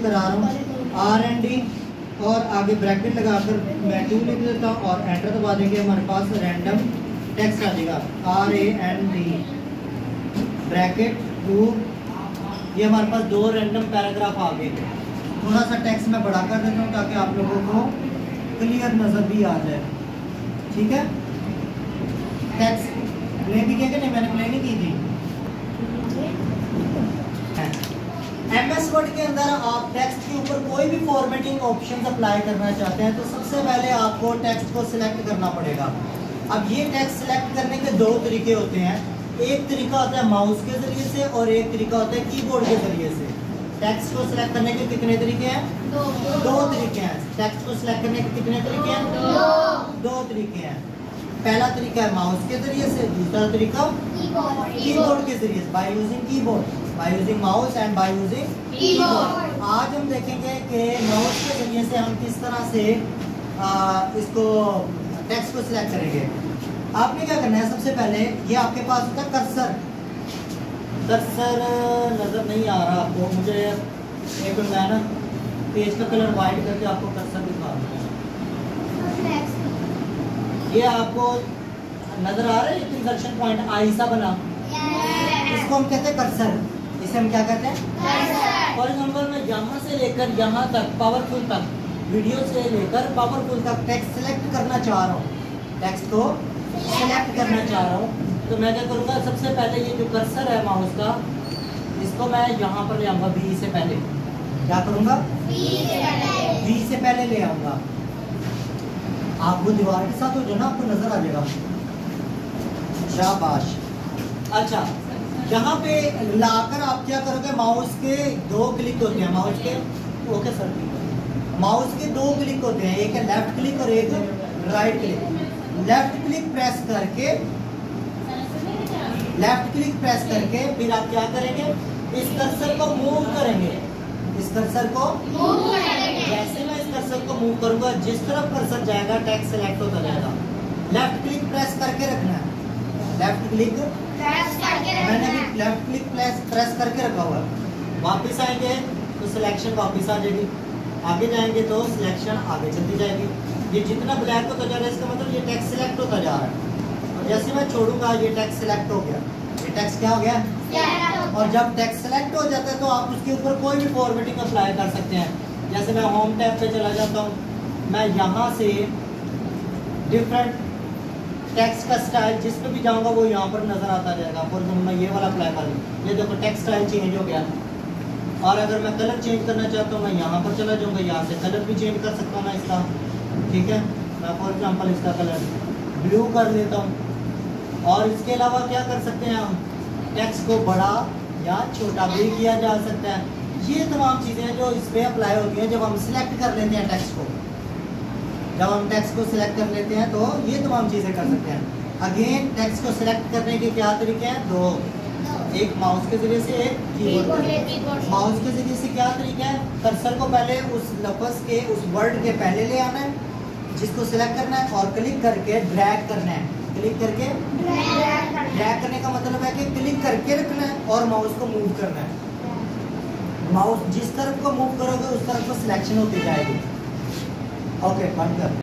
करा रहा हूँ। आर एन डी और आगे ब्रैकेट लगाकर मैं टू लिख देता हूँ और एंटर दबा देंगे हमारे पास रैंडम टेक्स्ट आ जाएगा। R A N D bracket two ये हमारे पास दो रैंडम पैराग्राफ आ गए। थोड़ा सा टेक्स्ट मैं बड़ा कर देता हूँ ताकि आप लोगों को क्लियर नज़र भी आ जाए। ठीक है? टेक्स्ट प्ले भी किया कि नहीं? मैंने प्ले नहीं की थी। एम एस वर्ड के अंदर आप टेक्स्ट के ऊपर कोई भी फॉर्मेटिंग ऑप्शन अप्लाई करना चाहते हैं तो सबसे पहले आपको टेक्स्ट को सिलेक्ट करना पड़ेगा। अब ये टेक्स्ट सिलेक्ट करने के दो तरीके होते हैं। एक तरीका होता है माउस के ज़रिए से और एक तरीका होता है कीबोर्ड के ज़रिए से। टेक्स्ट को सिलेक्ट करने के कितने तरीके हैं? दो। दो तरीके हैं। टेक्स्ट को सिलेक्ट करने के कितने तरीके हैं? दो। तरीके हैं। पहला तरीका है माउस के ज़रिए से दूसरा तरीका कीबोर्ड के ज़रिए by using keyboard by using mouse and by using keyboard आज हम देखेंगे कि माउस के ज़रिए से हम किस तरह से आ, इसको टेक्स्ट को सिलेक्ट करेंगे। आपने क्या करना है सबसे पहले ये आपके पास होता है कर्सर कर्सर नज़र नहीं आ रहा आपको मुझे एक मैं ना पेज का कलर वाइट करके आपको कर्सर दिखा दूँ। ये आपको नज़र आ रहा है इंसर्शन पॉइंट आइसा बना। इसको हम कहते हैं कर्सर इसे हम क्या कहते हैं? फॉर एग्ज़ाम्पल मैं यहाँ से लेकर यहाँ तक पावरफुल तक वीडियो से लेकर पावरफुल तक टेक्स्ट सेलेक्ट करना चाह रहा हूँ। टेक्स्ट को सेलेक्ट करना चाह रहा हूँ। तो मैं क्या करूँगा, सबसे पहले ये जो कर्सर है माउस का, इसको मैं यहाँ पर ले आऊँगा बी से पहले। क्या करूँगा? बी से पहले ले आऊँगा। आप वो दीवार के साथ हो, जो ना आपको नज़र आ जाएगा। शाबाश। अच्छा यहाँ पे लाकर आप क्या करोगे माउस के दो क्लिक होते हैं माउस के? ओके सर माउस के दो क्लिक होते हैं एक है लेफ़्ट क्लिक और एक right click left click press करके लेफ़्ट क्लिक प्रेस करके फिर आप क्या करेंगे? इस कर्सर को मूव करेंगे. इस कर्सर को मूव करेंगे. जैसे मैं इस कर्सर को मूव करूँगा जिस तरफ़ कर्सर जाएगा टेक्स्ट सेलेक्ट होता जाएगा. लेफ़्ट क्लिक प्रेस करके रखना है. लेफ़्ट क्लिक मैंने भी लेफ़्ट क्लिक प्रेस प्रेस करके रखा हुआ है। वापस आएँगे तो सिलेक्शन वापस आ जाएगी। आगे जाएँगे तो सिलेक्शन आगे चलती जाएगी। ये जितना ब्लैक होता जा रहा है इसका मतलब ये टेक्स्ट सिलेक्ट होता जा रहा है। और जैसे मैं छोड़ूँगा ये टेक्स्ट सिलेक्ट हो गया। ये टेक्स्ट क्या हो गया? और जब टेक्स्ट सिलेक्ट हो जाता है तो आप उसके ऊपर कोई भी फॉर्मेटिंग अप्लाई कर सकते हैं। जैसे मैं होम टैब पे चला जाता हूँ। मैं यहाँ से डिफरेंट टेक्स्ट का स्टाइल जिस पे भी जाऊँगा वो यहाँ पर नज़र आता जाएगा। फॉर एग्ज़ाम्पल मैं ये वाला अप्लाई कर लूँ ये देखो टेक्स्ट स्टाइल चेंज हो गया। और अगर मैं कलर चेंज करना चाहता हूँ, मैं यहाँ पर चला जाऊँगा, यहाँ से कलर भी चेंज कर सकता हूँ मैं इसका। ठीक है? मैं फॉर एग्ज़ाम्पल इसका कलर ब्लू कर लेता हूँ। और इसके अलावा क्या कर सकते हैं हम? टैक्स को बड़ा या छोटा भी किया जा सकता है। ये तमाम चीज़ें जो इस पर अप्लाई होती हैं, जब हम सिलेक्ट कर लेते हैं टैक्स को। जब हम टेक्स्ट को सिलेक्ट कर लेते हैं तो ये तमाम चीज़ें कर सकते हैं। अगेन टेक्स्ट को सिलेक्ट करने के क्या तरीके हैं? दो। एक माउस के ज़रिए से एक कीबोर्ड माउस के ज़रिए। से क्या तरीका है? कर्सर को पहले उस लफ्ज के उस वर्ड के पहले ले आना है जिसको सिलेक्ट करना है और क्लिक करके ड्रैग करना है। क्लिक करके? ड्रैग करने का मतलब है कि क्लिक करके रखना है और माउस को मूव करना है। माउस जिस तरफ़ को मूव करोगे उस तरफ़ को सिलेक्शन होती जाएगी। ओके बंद कर